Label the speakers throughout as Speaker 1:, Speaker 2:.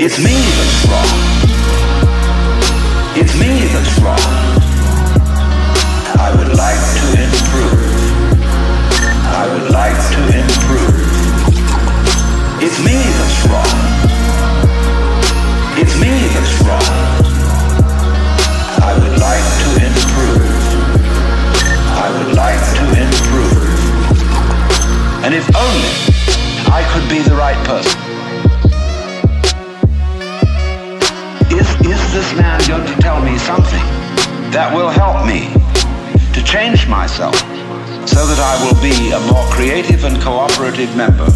Speaker 1: It's me that's wrong. It's me that's wrong. I would like to improve. I would like to improve. It's me that's wrong. It's me that's wrong. I would like to improve. I would like to improve. And if only I could be the right person. This man going to tell me something that will help me to change myself so that I will be a more creative and cooperative member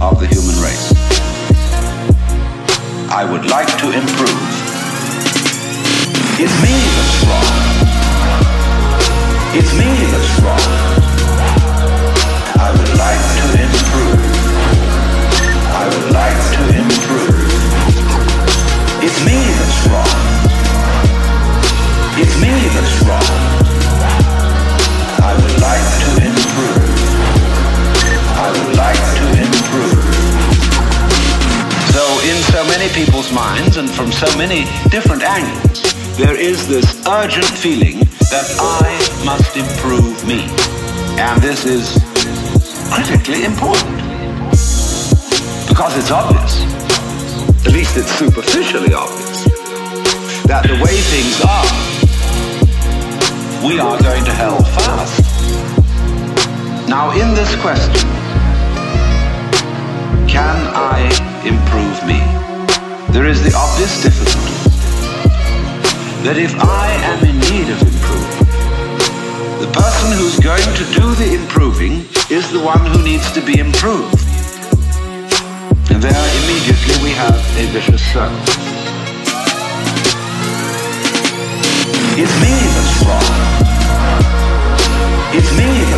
Speaker 1: of the human race? I would like to improve. It's me that's wrong. It's me that's wrong. It's me that's wrong. I would like to improve. I would like to improve. So in so many people's minds and from so many different angles, there is this urgent feeling that I must improve me. And this is critically important. Because it's obvious, at least it's superficially obvious, that the way things are, we are going to hell fast. Now in this question, can I improve me? There is the obvious difficulty that if I am in need of improvement, the person who's going to do the improving is the one who needs to be improved. And there immediately we have a vicious circle. It's me that's wrong. It's me